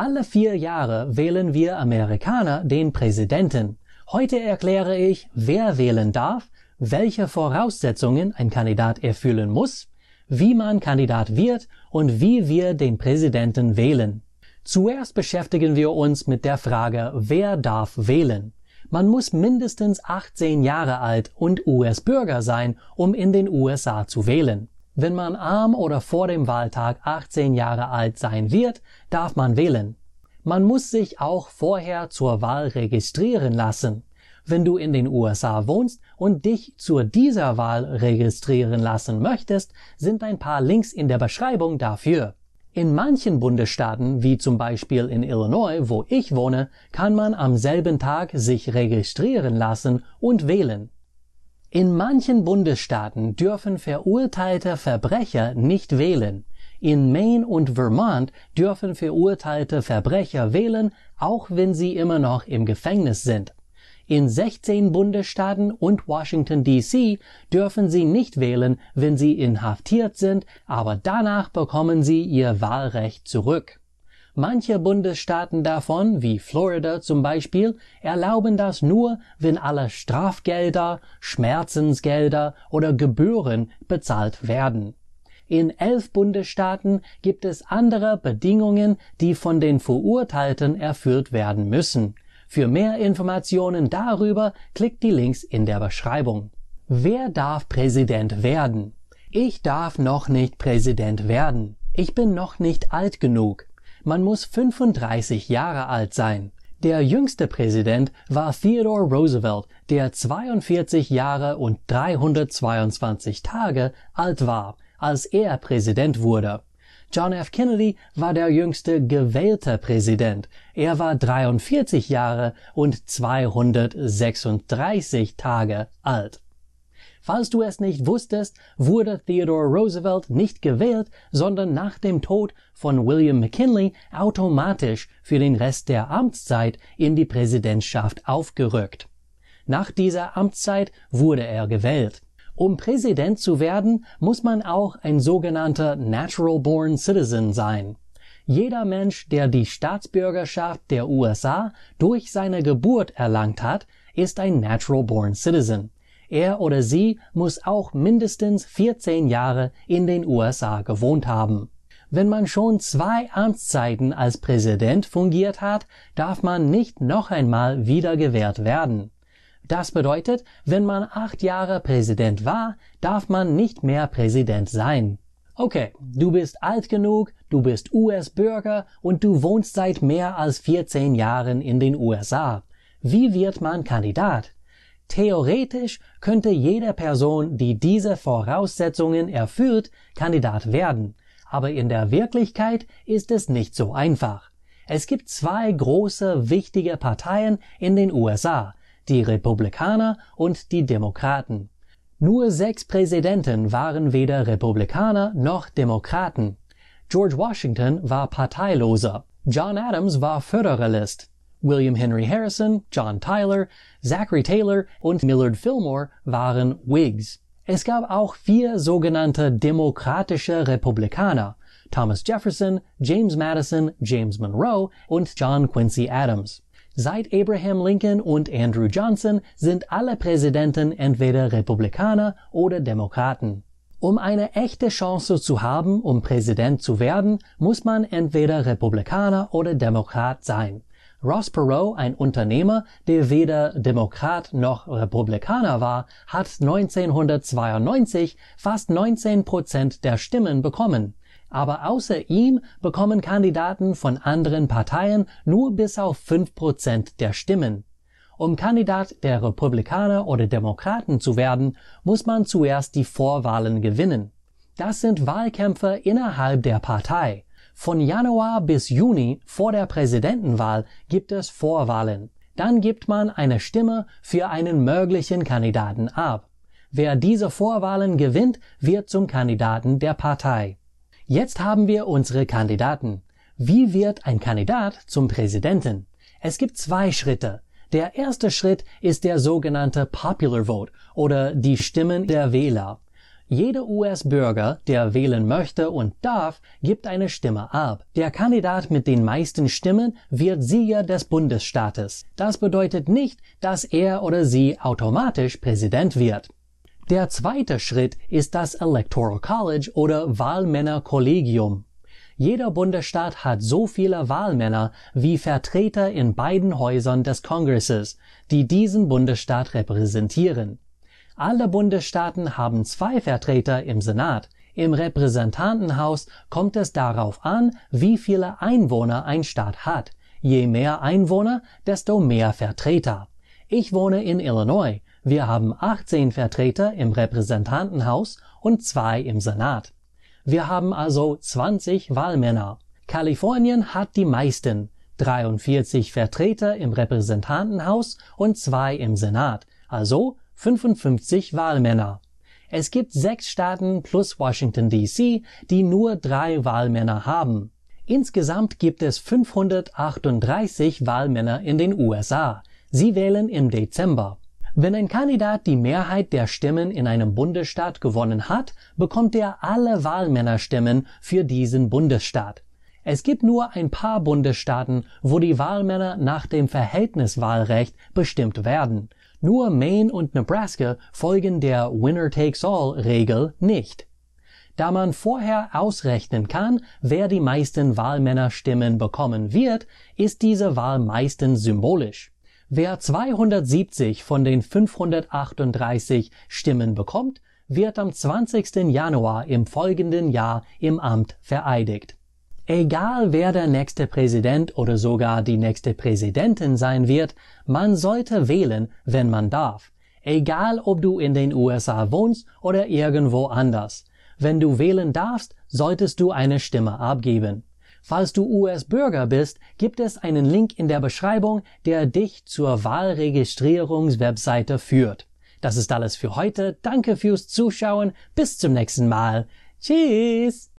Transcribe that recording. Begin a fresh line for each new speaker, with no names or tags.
Alle vier Jahre wählen wir Amerikaner den Präsidenten. Heute erkläre ich, wer wählen darf, welche Voraussetzungen ein Kandidat erfüllen muss, wie man Kandidat wird und wie wir den Präsidenten wählen. Zuerst beschäftigen wir uns mit der Frage, wer darf wählen. Man muss mindestens 18 Jahre alt und US-Bürger sein, um in den USA zu wählen. Wenn man am oder vor dem Wahltag 18 Jahre alt sein wird, darf man wählen. Man muss sich auch vorher zur Wahl registrieren lassen. Wenn du in den USA wohnst und dich zu dieser Wahl registrieren lassen möchtest, sind ein paar Links in der Beschreibung dafür. In manchen Bundesstaaten, wie zum Beispiel in Illinois, wo ich wohne, kann man am selben Tag sich registrieren lassen und wählen. In manchen Bundesstaaten dürfen verurteilte Verbrecher nicht wählen. In Maine und Vermont dürfen verurteilte Verbrecher wählen, auch wenn sie immer noch im Gefängnis sind. In 16 Bundesstaaten und Washington DC dürfen sie nicht wählen, wenn sie inhaftiert sind, aber danach bekommen sie ihr Wahlrecht zurück. Manche Bundesstaaten davon, wie Florida zum Beispiel, erlauben das nur, wenn alle Strafgelder, Schmerzensgelder oder Gebühren bezahlt werden. In elf Bundesstaaten gibt es andere Bedingungen, die von den Verurteilten erfüllt werden müssen. Für mehr Informationen darüber klickt die Links in der Beschreibung. Wer darf Präsident werden? Ich darf noch nicht Präsident werden. Ich bin noch nicht alt genug. Man muss 35 Jahre alt sein. Der jüngste Präsident war Theodore Roosevelt, der 42 Jahre und 322 Tage alt war, als er Präsident wurde. John F. Kennedy war der jüngste gewählte Präsident. Er war 43 Jahre und 236 Tage alt. Falls du es nicht wusstest, wurde Theodore Roosevelt nicht gewählt, sondern nach dem Tod von William McKinley automatisch für den Rest der Amtszeit in die Präsidentschaft aufgerückt. Nach dieser Amtszeit wurde er gewählt. Um Präsident zu werden, muss man auch ein sogenannter Natural Born Citizen sein. Jeder Mensch, der die Staatsbürgerschaft der USA durch seine Geburt erlangt hat, ist ein Natural Born Citizen. Er oder sie muss auch mindestens 14 Jahre in den USA gewohnt haben. Wenn man schon zwei Amtszeiten als Präsident fungiert hat, darf man nicht noch einmal wiedergewählt werden. Das bedeutet, wenn man acht Jahre Präsident war, darf man nicht mehr Präsident sein. Okay, du bist alt genug, du bist US-Bürger und du wohnst seit mehr als 14 Jahren in den USA. Wie wird man Kandidat? Theoretisch könnte jede Person, die diese Voraussetzungen erfüllt, Kandidat werden, aber in der Wirklichkeit ist es nicht so einfach. Es gibt zwei große wichtige Parteien in den USA, die Republikaner und die Demokraten. Nur sechs Präsidenten waren weder Republikaner noch Demokraten. George Washington war Parteiloser. John Adams war Föderalist. William Henry Harrison, John Tyler, Zachary Taylor und Millard Fillmore waren Whigs. Es gab auch vier sogenannte demokratische Republikaner, Thomas Jefferson, James Madison, James Monroe und John Quincy Adams. Seit Abraham Lincoln und Andrew Johnson sind alle Präsidenten entweder Republikaner oder Demokraten. Um eine echte Chance zu haben, um Präsident zu werden, muss man entweder Republikaner oder Demokrat sein. Ross Perot, ein Unternehmer, der weder Demokrat noch Republikaner war, hat 1992 fast 19 Prozent der Stimmen bekommen. Aber außer ihm bekommen Kandidaten von anderen Parteien nur bis auf 5 Prozent der Stimmen. Um Kandidat der Republikaner oder Demokraten zu werden, muss man zuerst die Vorwahlen gewinnen. Das sind Wahlkämpfe innerhalb der Partei. Von Januar bis Juni vor der Präsidentenwahl gibt es Vorwahlen. Dann gibt man eine Stimme für einen möglichen Kandidaten ab. Wer diese Vorwahlen gewinnt, wird zum Kandidaten der Partei. Jetzt haben wir unsere Kandidaten. Wie wird ein Kandidat zum Präsidenten? Es gibt zwei Schritte. Der erste Schritt ist der sogenannte Popular Vote oder die Stimmen der Wähler. Jeder US-Bürger, der wählen möchte und darf, gibt eine Stimme ab. Der Kandidat mit den meisten Stimmen wird Sieger des Bundesstaates. Das bedeutet nicht, dass er oder sie automatisch Präsident wird. Der zweite Schritt ist das Electoral College oder Wahlmännerkollegium. Jeder Bundesstaat hat so viele Wahlmänner wie Vertreter in beiden Häusern des Kongresses, die diesen Bundesstaat repräsentieren. Alle Bundesstaaten haben zwei Vertreter im Senat. Im Repräsentantenhaus kommt es darauf an, wie viele Einwohner ein Staat hat. Je mehr Einwohner, desto mehr Vertreter. Ich wohne in Illinois. Wir haben 18 Vertreter im Repräsentantenhaus und zwei im Senat. Wir haben also 20 Wahlmänner. Kalifornien hat die meisten, 43 Vertreter im Repräsentantenhaus und zwei im Senat, also 55 Wahlmänner. Es gibt sechs Staaten plus Washington DC, die nur drei Wahlmänner haben. Insgesamt gibt es 538 Wahlmänner in den USA. Sie wählen im Dezember. Wenn ein Kandidat die Mehrheit der Stimmen in einem Bundesstaat gewonnen hat, bekommt er alle Wahlmännerstimmen für diesen Bundesstaat. Es gibt nur ein paar Bundesstaaten, wo die Wahlmänner nach dem Verhältniswahlrecht bestimmt werden. Nur Maine und Nebraska folgen der Winner-takes-all-Regel nicht. Da man vorher ausrechnen kann, wer die meisten Wahlmännerstimmen bekommen wird, ist diese Wahl meistens symbolisch. Wer 270 von den 538 Stimmen bekommt, wird am 20. Januar im folgenden Jahr im Amt vereidigt. Egal wer der nächste Präsident oder sogar die nächste Präsidentin sein wird, man sollte wählen, wenn man darf. Egal ob du in den USA wohnst oder irgendwo anders. Wenn du wählen darfst, solltest du eine Stimme abgeben. Falls du US-Bürger bist, gibt es einen Link in der Beschreibung, der dich zur Wahlregistrierungswebseite führt. Das ist alles für heute. Danke fürs Zuschauen. Bis zum nächsten Mal. Tschüss.